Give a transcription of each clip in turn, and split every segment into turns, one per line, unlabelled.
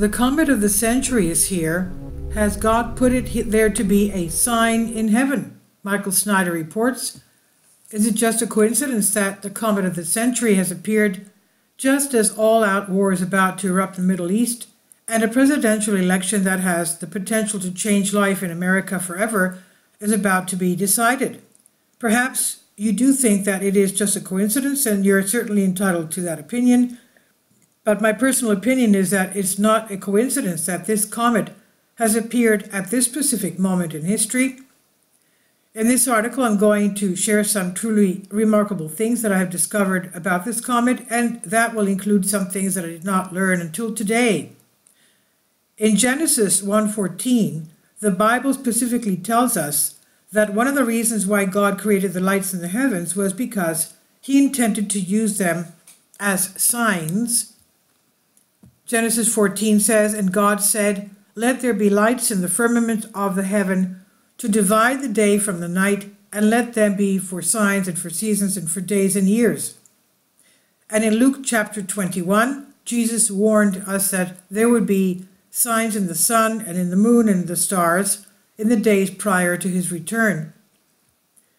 The comet of the century is here. Has God put it there to be a sign in heaven? Michael Snyder reports. Is it just a coincidence that the comet of the century has appeared just as all out war is about to erupt in the Middle East and a presidential election that has the potential to change life in America forever is about to be decided? Perhaps you do think that it is just a coincidence, and you're certainly entitled to that opinion. But my personal opinion is that it's not a coincidence that this comet has appeared at this specific moment in history. In this article, I'm going to share some truly remarkable things that I have discovered about this comet, and that will include some things that I did not learn until today. In Genesis 1:14, the Bible specifically tells us that one of the reasons why God created the lights in the heavens was because he intended to use them as signs. Genesis 14 says, And God said, Let there be lights in the firmament of the heaven to divide the day from the night, and let them be for signs and for seasons and for days and years. And in Luke chapter 21, Jesus warned us that there would be signs in the sun and in the moon and the stars in the days prior to his return.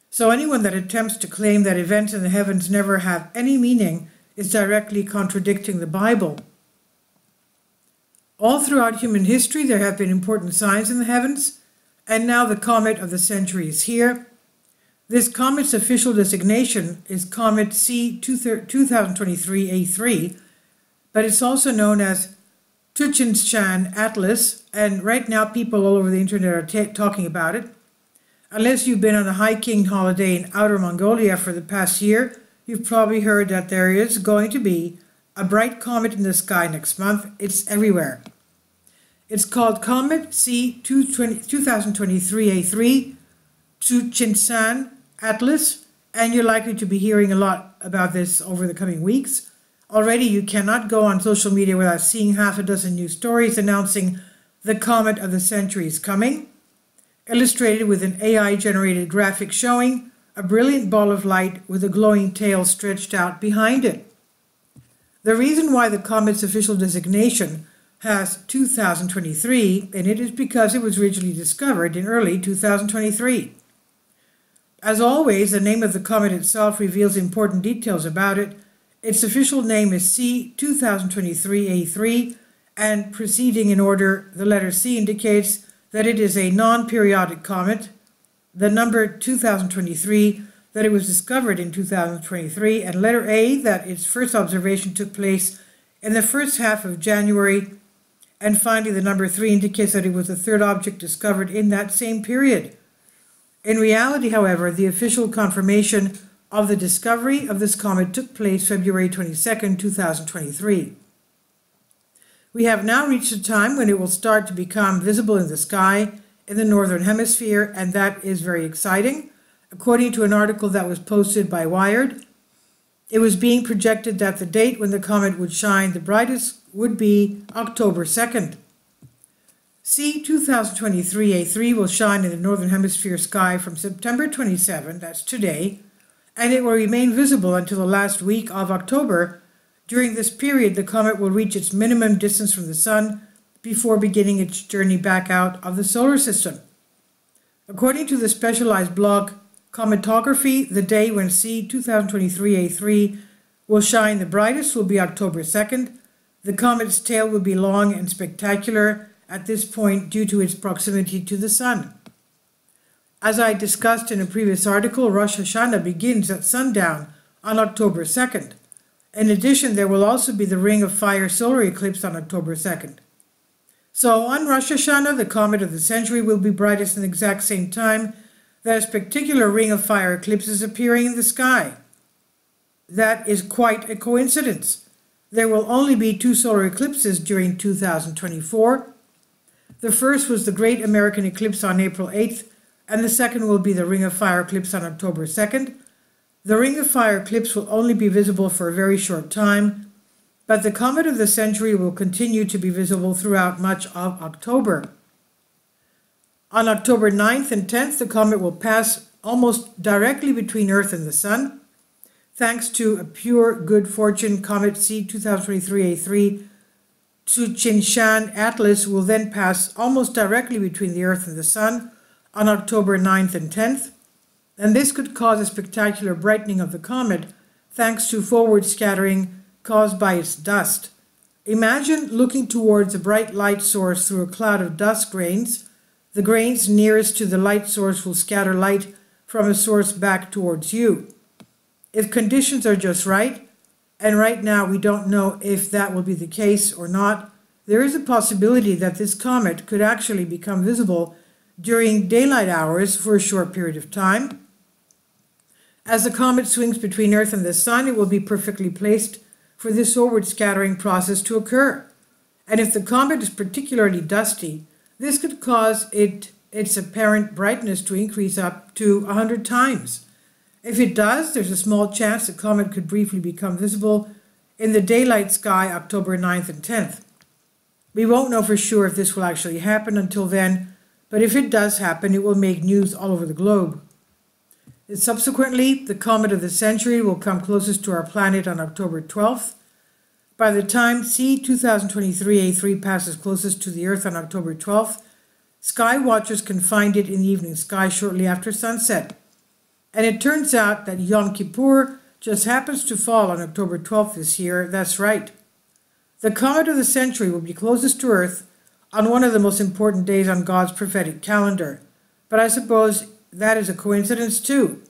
So anyone that attempts to claim that events in the heavens never have any meaning is directly contradicting the Bible. All throughout human history, there have been important signs in the heavens, and now the comet of the century is here. This comet's official designation is Comet C 2023A3, but it's also known as Tsuchinshan Atlas, and right now people all over the internet are talking about it. Unless you've been on a hiking holiday in outer Mongolia for the past year, you've probably heard that there is going to be a bright comet in the sky next month. It's everywhere. It's called Comet C 2023A3 to Tsuchinshan Atlas, and you're likely to be hearing a lot about this over the coming weeks. Already, you cannot go on social media without seeing half a dozen news stories announcing the comet of the century is coming, illustrated with an AI generated graphic showing a brilliant ball of light with a glowing tail stretched out behind it. The reason why the comet's official designation has 2023 in it is because it was originally discovered in early 2023. As always, the name of the comet itself reveals important details about it its official name is C 2023A3, and proceeding in order, the letter C indicates that it is a non periodic comet. The number 2023, that it was discovered in 2023, and letter A, that its first observation took place in the first half of January. And finally, the number 3 indicates that it was the third object discovered in that same period. In reality, however, the official confirmation of the discovery of this comet took place February 22, 2023. We have now reached a time when it will start to become visible in the sky in the northern hemisphere, and that is very exciting. According to an article that was posted by Wired, it was being projected that the date when the comet would shine the brightest would be October 2nd. C 2023A3 will shine in the northern hemisphere sky from September 27, that's today, and it will remain visible until the last week of October. During this period, the comet will reach its minimum distance from the Sun before beginning its journey back out of the solar system. According to the specialized blog Cometography, the day when C 2023A3 will shine the brightest will be October 2nd. The comet's tail will be long and spectacular at this point due to its proximity to the Sun. As I discussed in a previous article, Rosh Hashanah begins at sundown on October 2nd. In addition, there will also be the Ring of Fire solar eclipse on October 2nd. So on Rosh Hashanah, the comet of the century will be brightest in the exact same time that a spectacular Ring of Fire eclipses appearing in the sky. That is quite a coincidence. There will only be two solar eclipses during 2024. The first was the Great American Eclipse on April 8th, and the second will be the Ring of Fire eclipse on October 2nd. The Ring of Fire eclipse will only be visible for a very short time, but the comet of the century will continue to be visible throughout much of October. On October 9th and 10th, the comet will pass almost directly between Earth and the Sun. Thanks to a pure good fortune, Comet C 2023A3 Tsuchinshan Atlas will then pass almost directly between the Earth and the Sun on October 9th and 10th, and this could cause a spectacular brightening of the comet thanks to forward scattering caused by its dust. Imagine looking towards a bright light source through a cloud of dust grains. The grains nearest to the light source will scatter light from a source back towards you. If conditions are just right, and right now we don't know if that will be the case or not, there is a possibility that this comet could actually become visible during daylight hours for a short period of time. As the comet swings between Earth and the Sun, it will be perfectly placed for this forward scattering process to occur. And if the comet is particularly dusty, this could cause it, its apparent brightness to increase up to 100 times. If it does, there's a small chance the comet could briefly become visible in the daylight sky October 9th and 10th. We won't know for sure if this will actually happen until then, but if it does happen, it will make news all over the globe. Subsequently, the comet of the century will come closest to our planet on October 12th. By the time C 2023A3 passes closest to the Earth on October 12th, sky watchers can find it in the evening sky shortly after sunset. And it turns out that Yom Kippur just happens to fall on October 12th this year. That's right. The comet of the century will be closest to Earth on one of the most important days on God's prophetic calendar. But I suppose that is a coincidence too.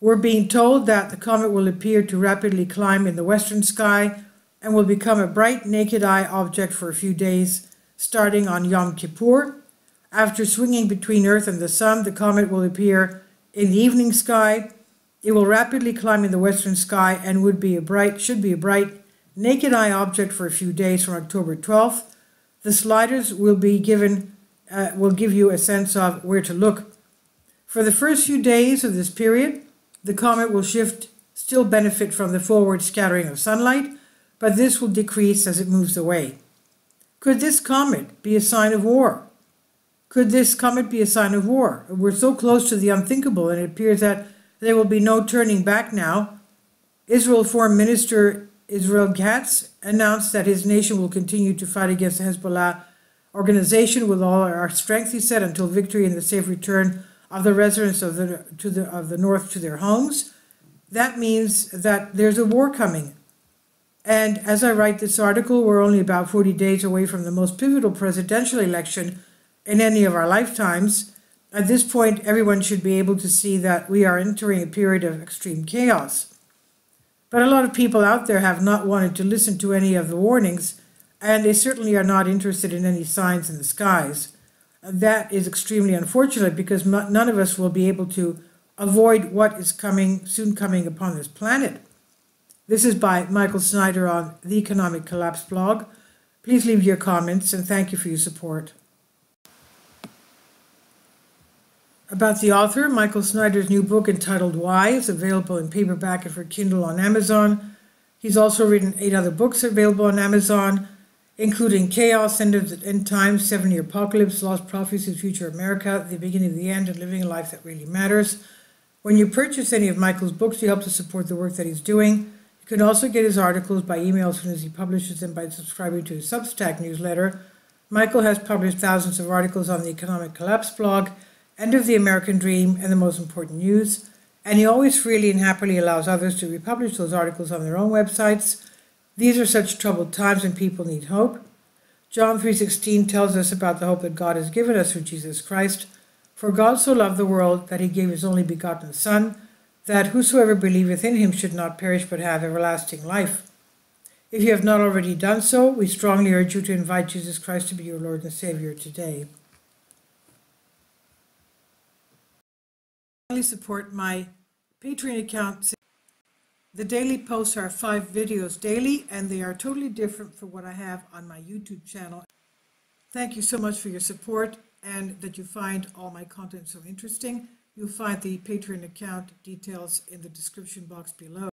We're being told that the comet will appear to rapidly climb in the western sky and will become a bright naked eye object for a few days, starting on Yom Kippur. After swinging between Earth and the Sun, the comet will appear in the evening sky. It will rapidly climb in the western sky and would be a bright, should be a bright naked eye object for a few days from October 12th. The sliders will be given, uh, will give you a sense of where to look for the first few days of this period, the comet will shift, still benefit from the forward scattering of sunlight, but this will decrease as it moves away. Could this comet be a sign of war? Could this comet be a sign of war? We're so close to the unthinkable, and it appears that there will be no turning back now. Israel Foreign Minister Israel Katz announced that his nation will continue to fight against the Hezbollah organization with all our strength, he said, until victory and the safe return of the residents of the, to the, of the north to their homes. That means that there's a war coming. And as I write this article, we're only about 40 days away from the most pivotal presidential election in any of our lifetimes. At this point, everyone should be able to see that we are entering a period of extreme chaos. But a lot of people out there have not wanted to listen to any of the warnings, and they certainly are not interested in any signs in the skies that is extremely unfortunate because none of us will be able to avoid what is coming soon coming upon this planet. This is by Michael Snyder on the Economic Collapse blog. Please leave your comments and thank you for your support. About the author, Michael Snyder's new book entitled Why is available in paperback and for Kindle on Amazon. He's also written eight other books available on Amazon including chaos, end of the end times, seven year apocalypse, lost prophecies, future America, the beginning of the end, and living a life that really matters. When you purchase any of Michael's books, you help to support the work that he's doing. You can also get his articles by email as soon as he publishes them by subscribing to his Substack newsletter. Michael has published thousands of articles on the Economic Collapse blog, End of the American Dream, and the most important news. And he always freely and happily allows others to republish those articles on their own websites. These are such troubled times and people need hope. John 3:16 tells us about the hope that God has given us through Jesus Christ. For God so loved the world that he gave his only begotten Son, that whosoever believeth in him should not perish but have everlasting life. If you have not already done so, we strongly urge you to invite Jesus Christ to be your Lord and Savior today. Support my Patreon account. The daily posts are five videos daily, and they are totally different from what I have on my YouTube channel. Thank you so much for your support and that you find all my content so interesting. You'll find the Patreon account details in the description box below.